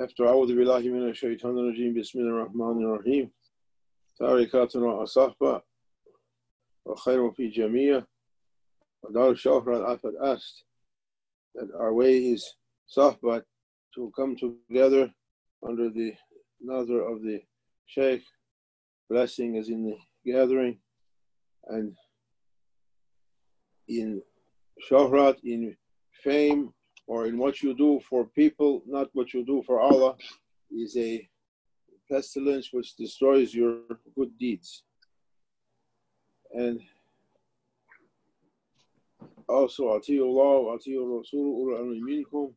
After A'udhu in Minash Shaitan Rajim, Bismillah Rahman Rahim, Tarikatun wa Asafba, wa Khairu fi Jamia, wa Dar Shahra Afad Ast, that our way is Sahbat, to come together under the nazar of the Shaykh, blessing is in the gathering, and in Shahrat, in fame, or in what you do for people, not what you do for Allah, is a pestilence which destroys your good deeds. And also, minkum,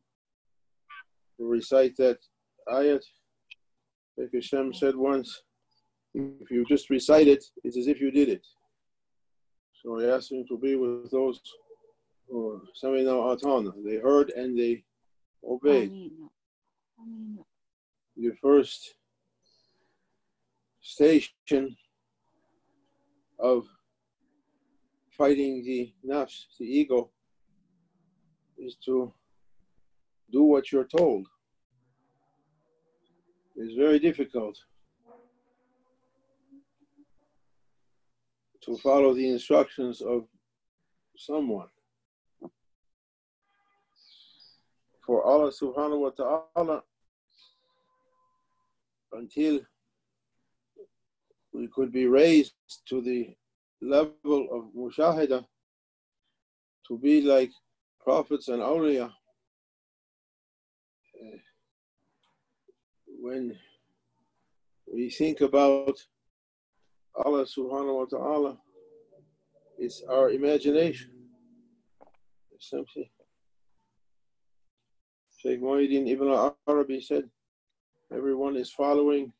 to recite that ayat. Like Hashem said once, if you just recite it, it's as if you did it. So I ask him to be with those who Samina Atana. They heard and they obeyed. The first station of fighting the nafs, the ego, is to do what you're told. It's very difficult to follow the instructions of someone. For Allah subhanahu wa ta'ala, until we could be raised to the level of mushahida, to be like prophets and awliya, eh, when we think about Allah subhanahu wa ta'ala, it's our imagination. Simply. Sheikh Muhyiddin Ibn Arabi said, everyone is following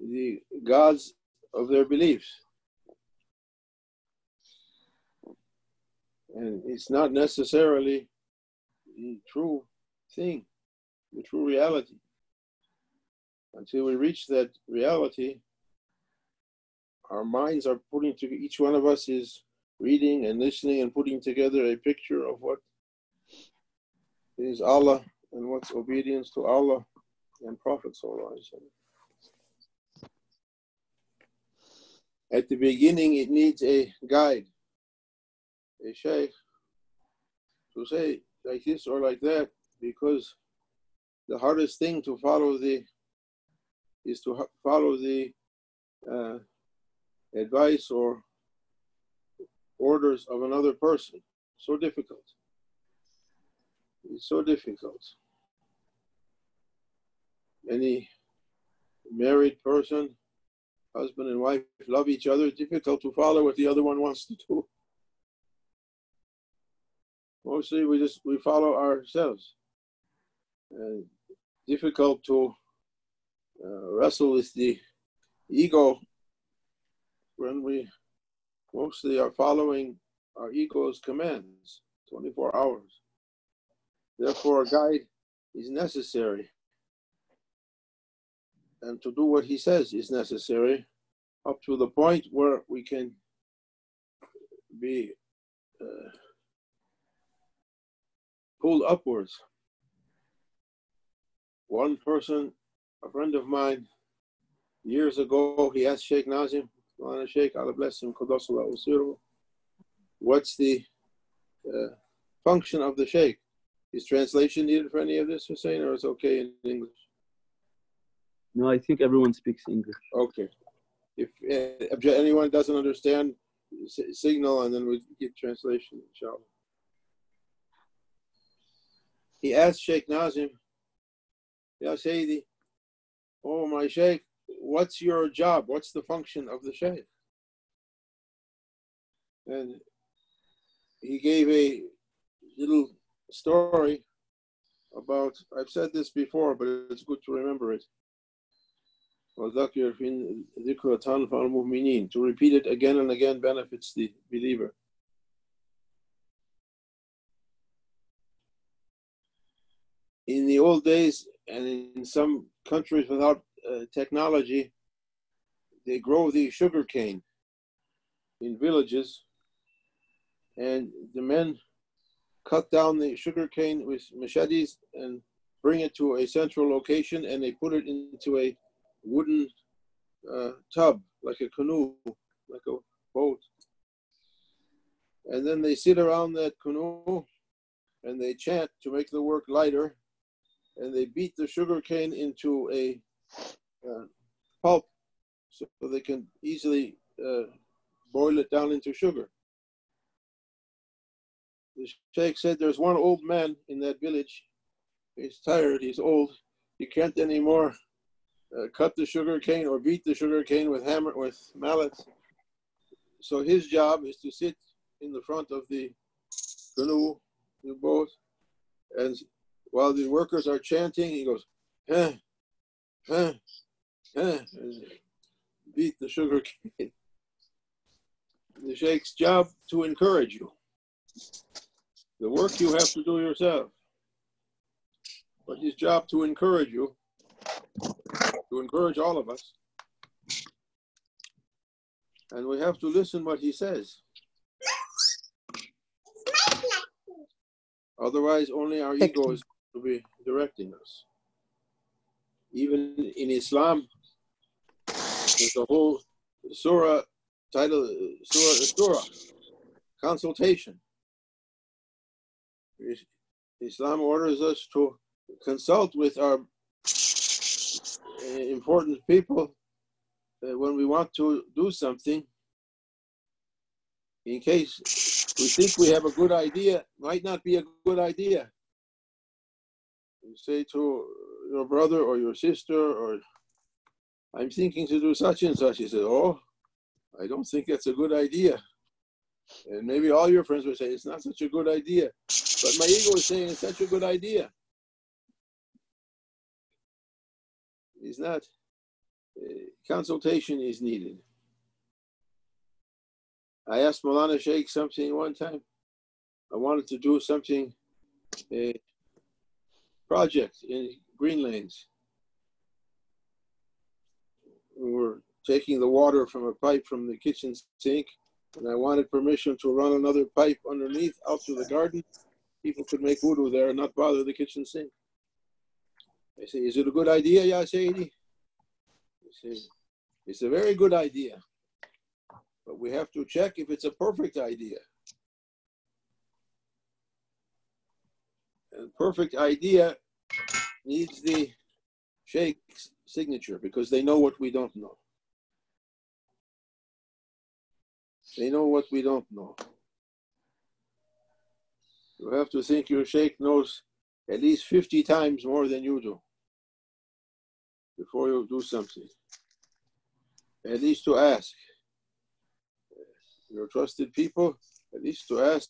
the gods of their beliefs. And it's not necessarily the true thing, the true reality. Until we reach that reality, our minds are putting to each one of us is reading and listening and putting together a picture of what is Allah and what's obedience to Allah and Prophet. At the beginning, it needs a guide, a sheikh, to say like this or like that, because the hardest thing to follow the is to follow the uh, advice or orders of another person. So difficult. It's so difficult. Any married person, husband and wife love each other, difficult to follow what the other one wants to do. Mostly we just we follow ourselves. Difficult to uh, wrestle with the ego when we mostly are following our ego's commands 24 hours. Therefore, a guide is necessary. And to do what he says is necessary up to the point where we can be uh, pulled upwards. One person, a friend of mine, years ago, he asked Sheikh Nazim, Sheikh, Allah bless him, what's the uh, function of the Sheikh? Is translation needed for any of this, Hussein, or is it okay in English? No, I think everyone speaks English. Okay. If, uh, if anyone doesn't understand, signal and then we give translation, inshallah. He asked Sheikh Nazim, Ya Sayyidi, oh my Sheikh, what's your job? What's the function of the Sheikh? And he gave a little story about, I've said this before, but it's good to remember it. To repeat it again and again benefits the believer. In the old days, and in some countries without uh, technology, they grow the sugar cane in villages, and the men cut down the sugar cane with machetes and bring it to a central location and they put it into a wooden uh, tub, like a canoe, like a boat. And then they sit around that canoe and they chant to make the work lighter. And they beat the sugar cane into a uh, pulp so they can easily uh, boil it down into sugar. The sheikh said there's one old man in that village. He's tired, he's old. He can't anymore uh, cut the sugar cane or beat the sugar cane with hammer with mallets. So his job is to sit in the front of the canoe, the boat, and while the workers are chanting, he goes, huh, huh, huh, beat the sugar cane. The sheikh's job to encourage you. The work you have to do yourself. But his job to encourage you, to encourage all of us. And we have to listen what he says. Otherwise, only our ego is to be directing us. Even in Islam, there's a whole surah title, surah, surah, consultation. Islam orders us to consult with our important people uh, when we want to do something in case we think we have a good idea might not be a good idea. You say to your brother or your sister or i'm thinking to do such and such he said oh i don't think that's a good idea and maybe all your friends would say it's not such a good idea but my ego is saying it's such a good idea it's not uh, consultation is needed I asked Malana Sheikh something one time. I wanted to do something, a project in Green Lanes. We were taking the water from a pipe from the kitchen sink, and I wanted permission to run another pipe underneath out to the garden. People could make wudu there and not bother the kitchen sink. I say, is it a good idea, Ya Sayyidi? say, it's a very good idea. But we have to check if it's a perfect idea. And perfect idea needs the sheikh's signature because they know what we don't know. They know what we don't know. You have to think your sheikh knows at least 50 times more than you do before you do something. At least to ask your trusted people, at least to ask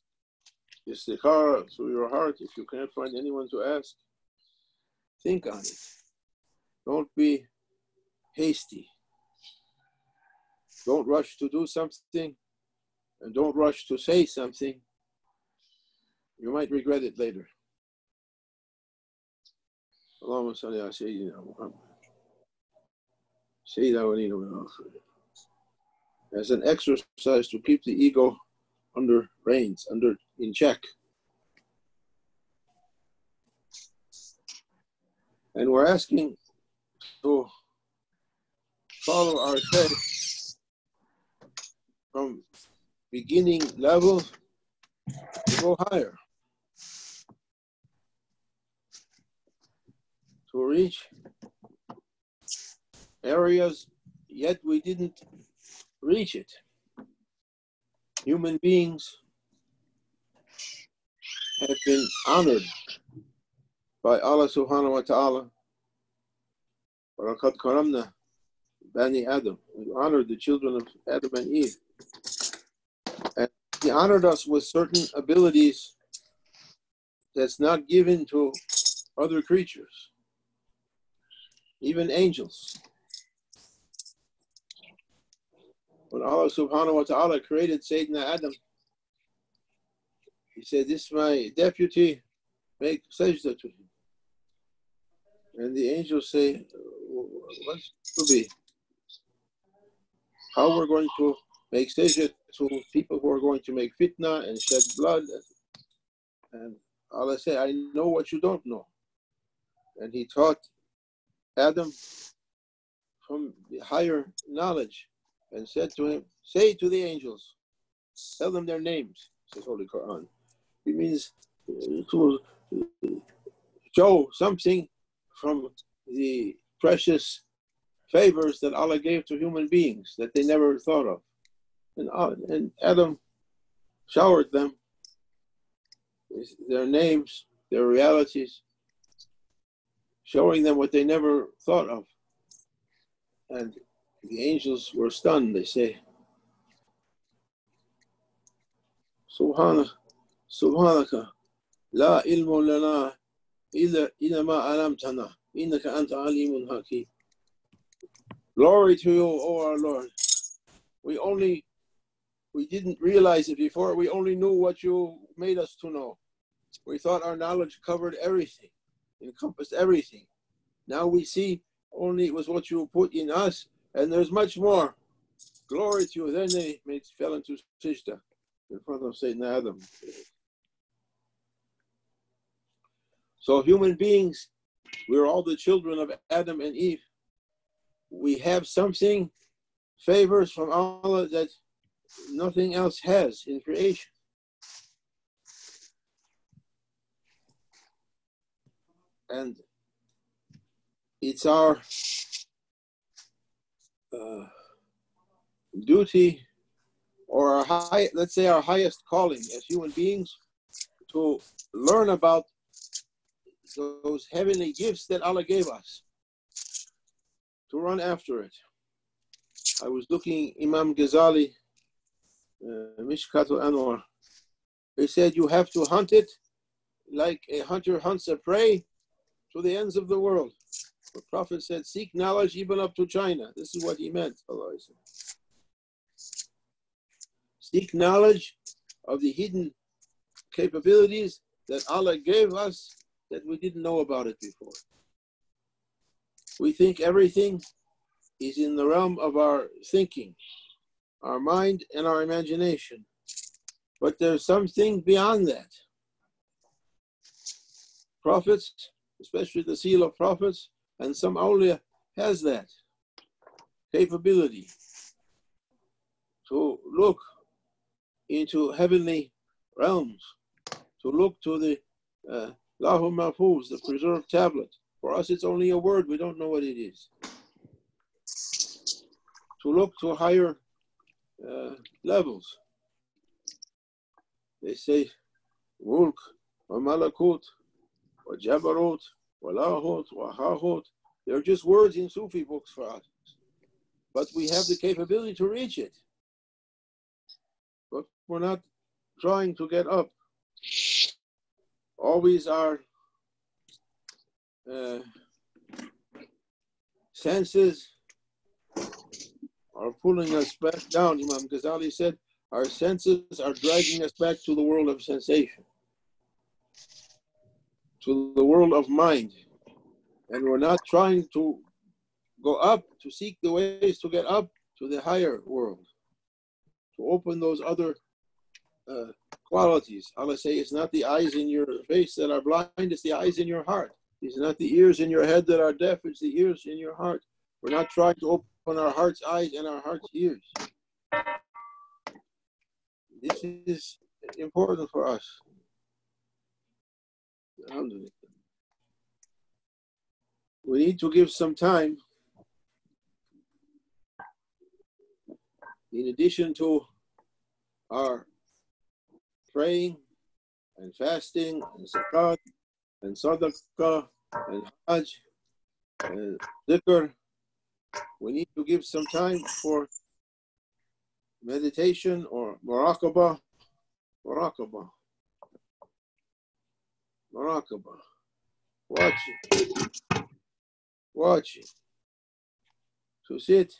istikhara through your heart. If you can't find anyone to ask, think on it. Don't be hasty. Don't rush to do something and don't rush to say something. You might regret it later. As an exercise to keep the ego under reins, under in check. And we're asking to follow our faith from beginning level to go higher. To reach areas yet we didn't reach it. Human beings have been honored by Allah subhanahu wa ta'ala. Barakat karamna, Bani Adam. We honored the children of Adam and Eve. He honored us with certain abilities that's not given to other creatures, even angels. when Allah subhanahu wa ta'ala created Sayyidina Adam, he said, This is my deputy, make sajda to him. And the angels say, What's to be? How we're going to make sajda to people who are going to make fitna and shed blood. And Allah said, I know what you don't know. and he taught Adam from the higher knowledge and said to him, Say to the angels, tell them their names, says Holy Quran. It means uh, to show something from the precious favors that Allah gave to human beings that they never thought of. And, uh, and Adam showered them their names, their realities, showing them what they never thought of. And the angels were stunned. They say, Subhanaka, Subhanaka, La ilmu lana illa, illa ma alamtana, innaka anta alimun hakim. Glory to you, O our Lord. We only, we didn't realize it before. We only knew what you made us to know. We thought our knowledge covered everything, encompassed everything. Now we see only it was what you put in us, and there's much more. Glory to you. Then they made, fell into sajda in front of Sayyidina Adam. So human beings, we're all the children of Adam and Eve. We have something, favors from Allah that nothing else has in creation. And it's our uh, duty or our high, let's say our highest calling as human beings to learn about those heavenly gifts that Allah gave us, to run after it. I was looking Imam Ghazali, uh, Mishkat Anwar. He said you have to hunt it like a hunter hunts a prey to the ends of the world. The Prophet said, seek knowledge even up to China. This is what he meant. Seek knowledge of the hidden capabilities that Allah gave us that we didn't know about it before. We think everything is in the realm of our thinking, our mind, and our imagination. But there's something beyond that. Prophets especially the seal of prophets, and some awliya has that capability to look into heavenly realms, to look to the uh, Lawh Mahfuz, the preserved tablet. For us, it's only a word, we don't know what it is. To look to higher uh, levels. They say, Mulk or Malakut or Jabarut, or Lahut, or Hahut. They're just words in Sufi books for us. But we have the capability to reach it. But we're not trying to get up. Always our uh, senses are pulling us back down. Imam Ghazali said, our senses are dragging us back to the world of sensation to the world of mind. And we're not trying to go up to seek the ways to get up to the higher world, to open those other uh, qualities. Allah say it's not the eyes in your face that are blind, it's the eyes in your heart. It's not the ears in your head that are deaf, it's the ears in your heart. We're not trying to open our heart's eyes and our heart's ears. This is important for us. We need to give some time, in addition to our praying and fasting and zakat and sadaqah and hajj and dhikr, we need to give some time for meditation or muraqabah, muraqabah. Muraqabah. Watch it. Watch it. So sit.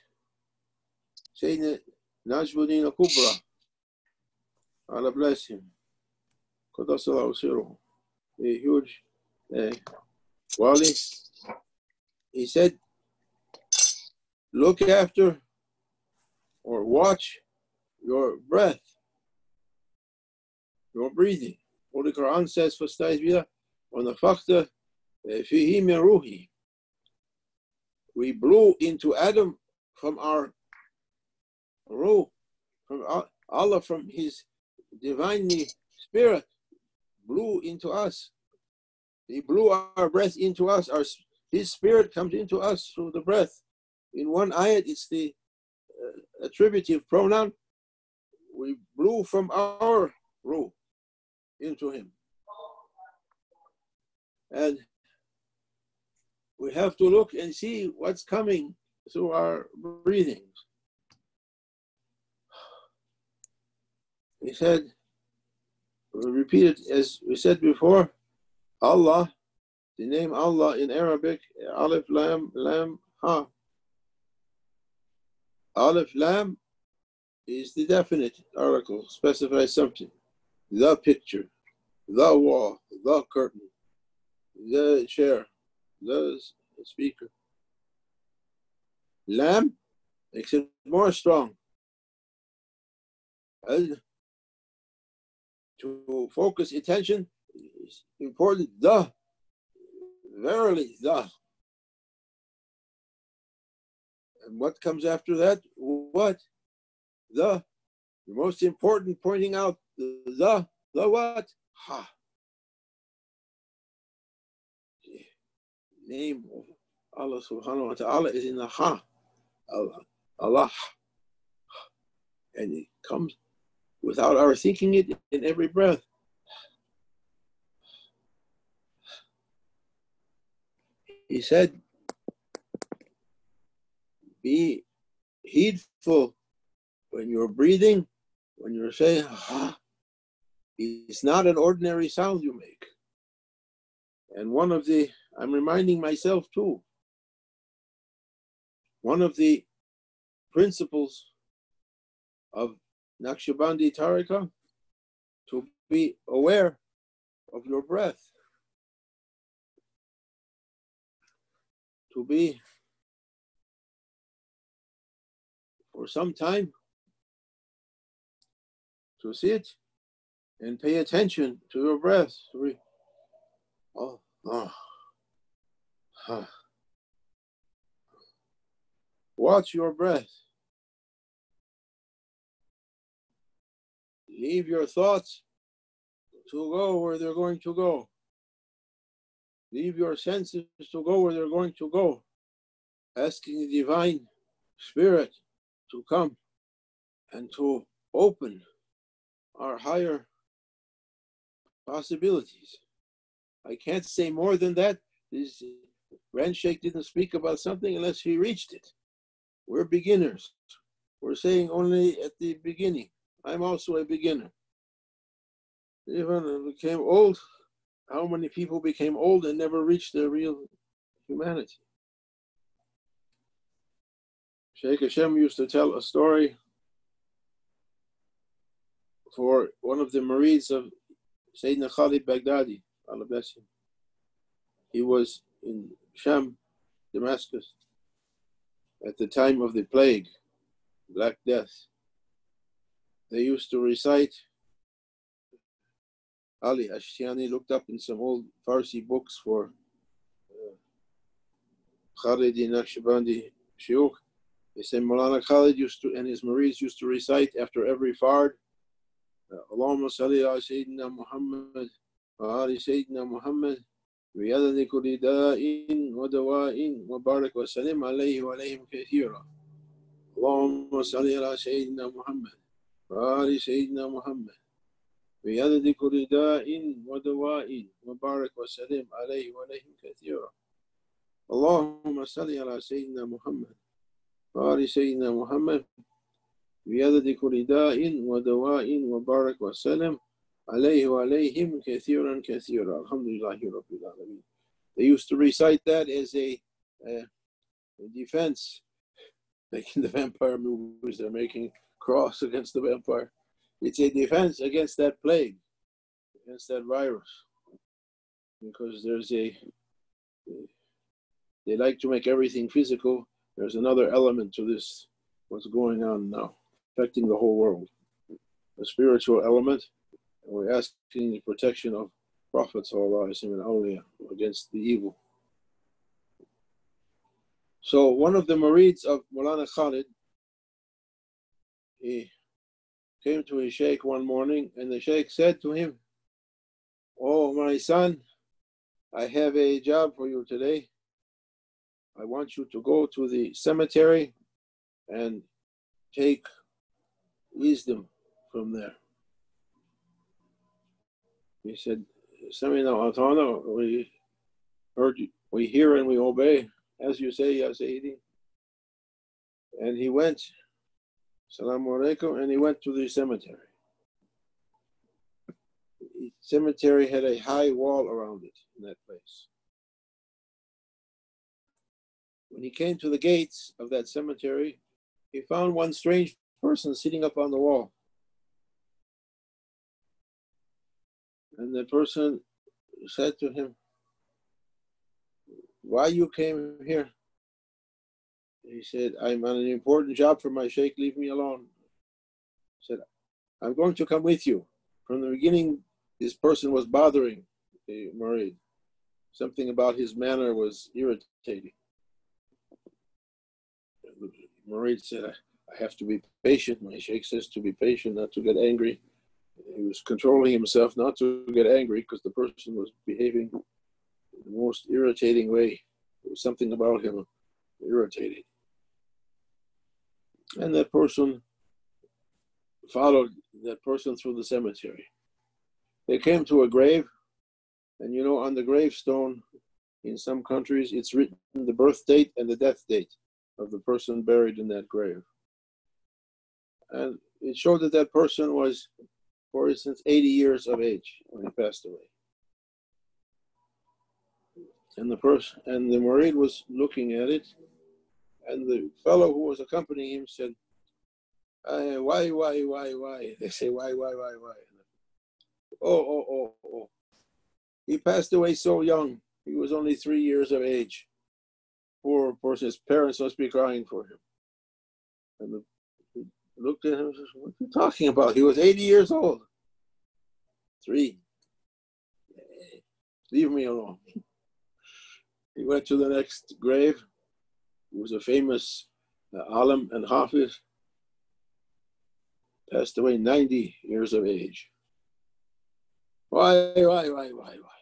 Sayyidina Najmuddin al-Kubra. Allah bless him. Qadasallahu siruhu. A huge uh, wali. He said, look after or watch your breath, your breathing. Holy Quran says, فَاسْتَعِذْ بِهَا وَنَفَخْتَ fihi min ruhi. We blew into Adam from our ruh, from Allah, from His divinely spirit, blew into us. He blew our breath into us. Our His spirit comes into us through the breath. In one ayat, it's the uh, attributive pronoun. We blew from our ruh into Him. And we have to look and see what's coming through our breathings. He said, we repeat it as we said before, Allah, the name Allah in Arabic, Alif Lam Lam Ha. Alif Lam is the definite article, specifies something. The picture, the wall, the curtain, the chair, the speaker. Lam makes it more strong. And to focus attention is important. The, verily, the. And what comes after that? What? The. The most important pointing out the, the, what? Ha. name of Allah subhanahu wa ta'ala is in the ha. Allah. Allah. And it comes without our thinking it in every breath. He said, be heedful when you're breathing, when you're saying, ah, it's not an ordinary sound you make. And one of the I'm reminding myself too. One of the principles of Naqshbandi Tarika to be aware of your breath, to be for some time to sit and pay attention to your breath. Oh, oh. Watch your breath. Leave your thoughts to go where they're going to go. Leave your senses to go where they're going to go. Asking the divine spirit to come and to open our higher possibilities. I can't say more than that. This Sheikh didn't speak about something unless he reached it. We're beginners. We're saying only at the beginning. I'm also a beginner. Even became old. How many people became old and never reached their real humanity? Sheikh Hashem used to tell a story for one of the murids of Sayyidina Khalid Baghdadi, Allah bless him. He was in Sham, Damascus, at the time of the plague, Black Death, they used to recite. Ali Ashtiani looked up in some old Farsi books for uh, Khalidi Naqshbandi. They say Mulana Khalid used to, and his Marids used to recite after every fard, uh, Allahumma salli ala Sayyidina Muhammad wa ali Sayyidina Muhammad بيد كل داء ودواء وبارك وسلم عليه وعليهم كثيرا اللهم صل على سيدنا محمد وآل سيدنا محمد بيد كل داء ودواء وبارك وسلم عليه وعليهم كثيرا اللهم صل على سيدنا محمد وآل سيدنا محمد بيد كل داء ودواء وبارك وسلم عليه وعليهم كثيرا كثيرا الحمد لله رب العالمين they used to recite that as a, a, a defense making the vampire movies they're making cross against the vampire it's a defense against that plague against that virus because there's a they like to make everything physical there's another element to this what's going on now affecting the whole world a spiritual element and we're asking the protection of prophets Allah, and awliya against the evil. So one of the murids of Mulana Khalid, he came to his sheikh one morning and the sheikh said to him, Oh, my son, I have a job for you today. I want you to go to the cemetery and take wisdom from there. He said, Samina Atana, we heard you, we hear and we obey, as you say, Ya. And he went, Salaam alaikum, and he went to the cemetery. The cemetery had a high wall around it in that place. When he came to the gates of that cemetery, he found one strange person sitting up on the wall. And the person said to him, Why you came here? He said, I'm on an important job for my sheikh, leave me alone. He said, I'm going to come with you. From the beginning, this person was bothering the murid. Something about his manner was irritating. Murid said, I have to be patient. My sheikh says to be patient, not to get angry he was controlling himself not to get angry because the person was behaving in the most irritating way. There was something about him irritating. And that person followed that person through the cemetery. They came to a grave, and you know, on the gravestone in some countries, it's written the birth date and the death date of the person buried in that grave. And it showed that that person was for instance, 80 years of age when he passed away. And the person and the Murid was looking at it, and the fellow who was accompanying him said, why, why, why, why? They say, why, why, why, why? Oh, oh, oh, oh, oh. He passed away so young. He was only three years of age. Poor person, his parents must be crying for him. And the looked at him and said, What are you talking about? He was 80 years old. Three. Leave me alone. He went to the next grave. He was a famous uh, alim and hafiz. Passed away 90 years of age. Why, why, why, why, why, why?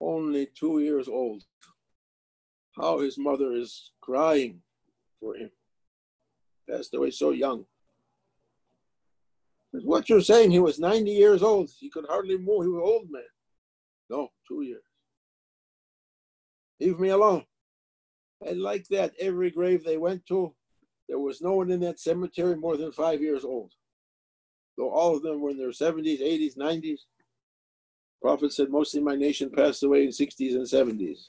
Only two years old. How his mother is crying for him passed away so young. What you're saying, he was 90 years old. He could hardly move. He was an old man. No, two years. Leave me alone. And like that, every grave they went to, there was no one in that cemetery more than five years old. Though all of them were in their 70s, 80s, 90s. Prophet said, mostly my nation passed away in 60s and 70s.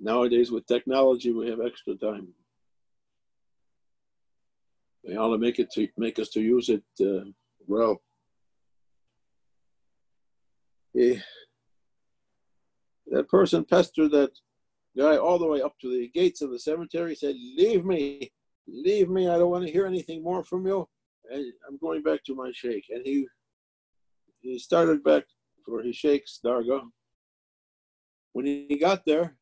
Nowadays, with technology, we have extra time. May Allah make it to make us to use it uh, well. He, that person pestered that guy all the way up to the gates of the cemetery. Said, "Leave me, leave me. I don't want to hear anything more from you. And I'm going back to my sheikh." And he he started back for his sheikh's dargah. When he got there,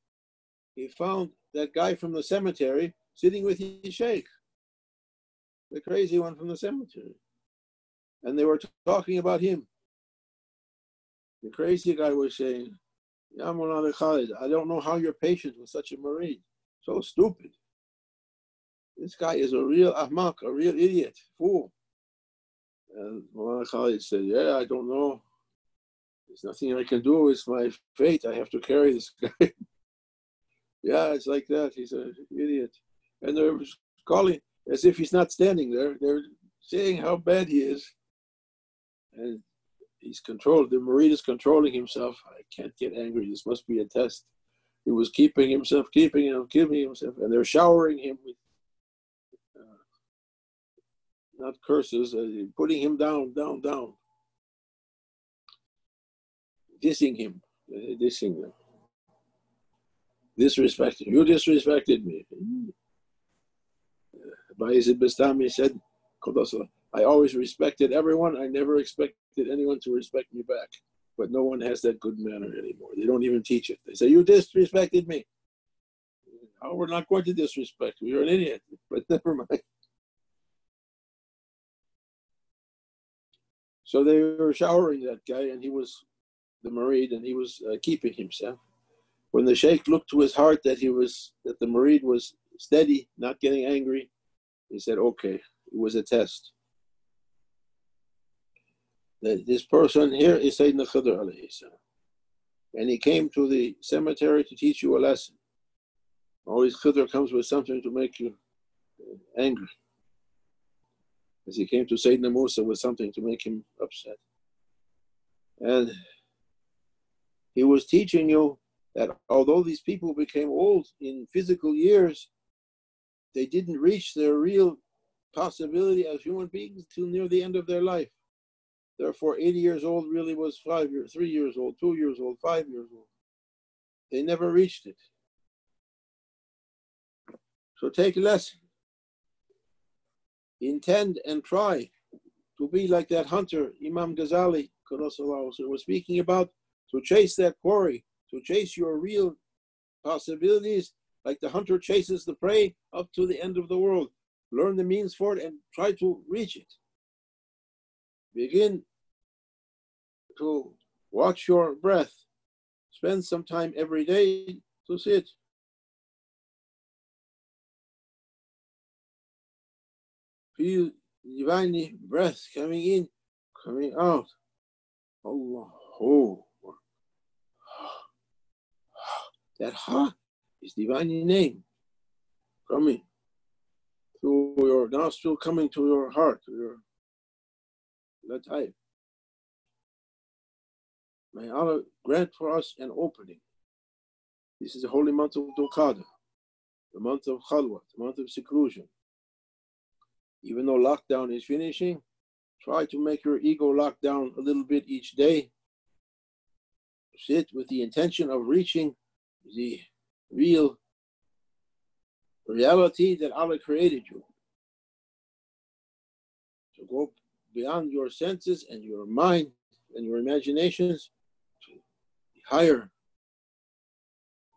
he found that guy from the cemetery sitting with his sheikh the crazy one from the cemetery. And they were talking about him. The crazy guy was saying, Yamun Khalid, I don't know how you're patient with such a murid. So stupid. This guy is a real ahmak, a real idiot, fool. And Mulana Khalid said, Yeah, I don't know. There's nothing I can do. It's my fate. I have to carry this guy. yeah, it's like that. He's an idiot. And they're calling, as if he's not standing there. They're saying how bad he is. And he's controlled. The Murid is controlling himself. I can't get angry. This must be a test. He was keeping himself, keeping him, keeping himself, and they're showering him with uh, not curses, uh, putting him down, down, down, dissing him, uh, dissing him, disrespecting. You disrespected me. Bayezid Bastami said, I always respected everyone. I never expected anyone to respect me back. But no one has that good manner anymore. They don't even teach it. They say, You disrespected me. Oh, we're not going to disrespect you. You're an idiot. But never mind. So they were showering that guy, and he was the murid, and he was uh, keeping himself. When the sheikh looked to his heart that he was that the murid was steady, not getting angry, he said, "Okay, it was a test." That this person here is Sayyidina Khidr alayhi salam. And he came to the cemetery to teach you a lesson. Always Khidr comes with something to make you angry. As he came to Sayyidina Musa with something to make him upset. And he was teaching you that although these people became old in physical years, they didn't reach their real possibility as human beings till near the end of their life. Therefore, 80 years old really was five years, three years old, two years old, five years old. They never reached it. So take a lesson. Intend and try to be like that hunter Imam Ghazali was speaking about, to chase that quarry, to chase your real possibilities, like the hunter chases the prey up to the end of the world. Learn the means for it and try to reach it. Begin to watch your breath. Spend some time every day to sit. Feel divine breath coming in, coming out. Allah. Oh. That ha is divine name coming through your nostril, coming to your heart, to your latayf. May Allah grant for us an opening. This is the holy month of Dhul the month of Khalwa, the month of seclusion. Even though lockdown is finishing, try to make your ego lock down a little bit each day. Sit with the intention of reaching the real reality that Allah created you. To go beyond your senses and your mind and your imaginations higher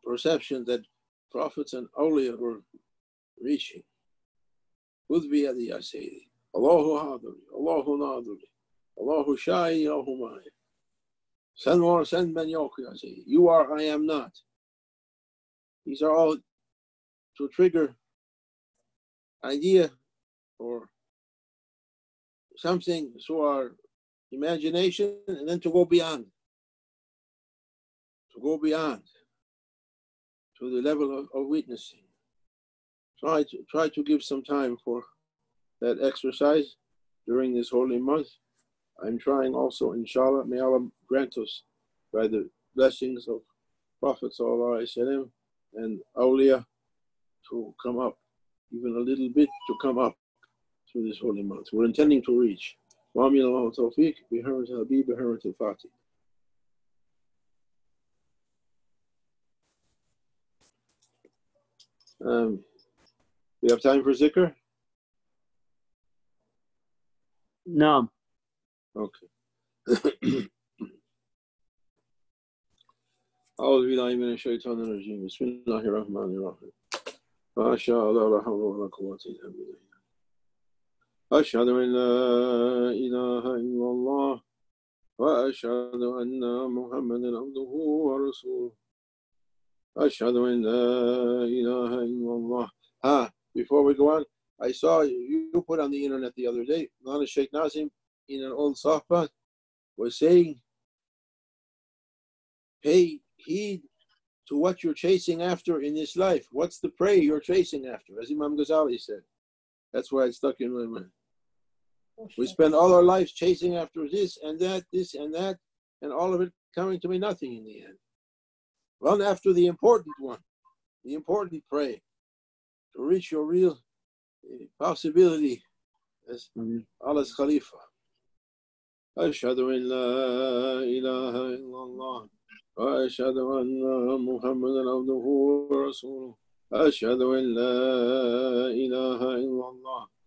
perception that prophets and awliya were reaching. خذ بيدي يا سيدي الله حاضري الله ناظري الله شاي الله معي Send more, send Ben Yoki, You are, I am not. These are all to trigger idea or something so our imagination and then to go beyond. To go beyond to the level of, of witnessing. Try to try to give some time for that exercise during this holy month. I'm trying also, inshallah, may Allah grant us by the blessings of Prophet Sallallahu Alaihi Wasallam and awliya to come up, even a little bit to come up through this holy month. We're intending to reach. وَعَمِلَ اللَّهُ تَوْفِيقِ بِحَرْمَةِ الْحَبِيبِ بِحَرْمَةِ الْفَاتِحِ Um, we have time for zikr? No. Okay. أعوذ بالله من الشيطان الرجيم بسم الله الرحمن الرحيم وأشهد أن لا حول ولا قوة إلا بالله أشهد أن لا إله إلا الله وأشهد أن محمدا عبده ورسوله أشهد أن لا إله إلا الله ها before we go on I saw you, you put on the internet the other day Lana Sheikh Nazim in an old suhba was saying pay heed to what you're chasing after in this life. What's the prey you're chasing after? As Imam Ghazali said. That's why it stuck in my mind. We spend all our lives chasing after this and that, this and that, and all of it coming to me nothing in the end. Run after the important one, the important prey, to reach your real eh, possibility as Allah's Khalifa. أشهد أن لا إله إلا الله وأشهد أن محمدا عبده ورسوله. أشهد أن لا إله إلا الله.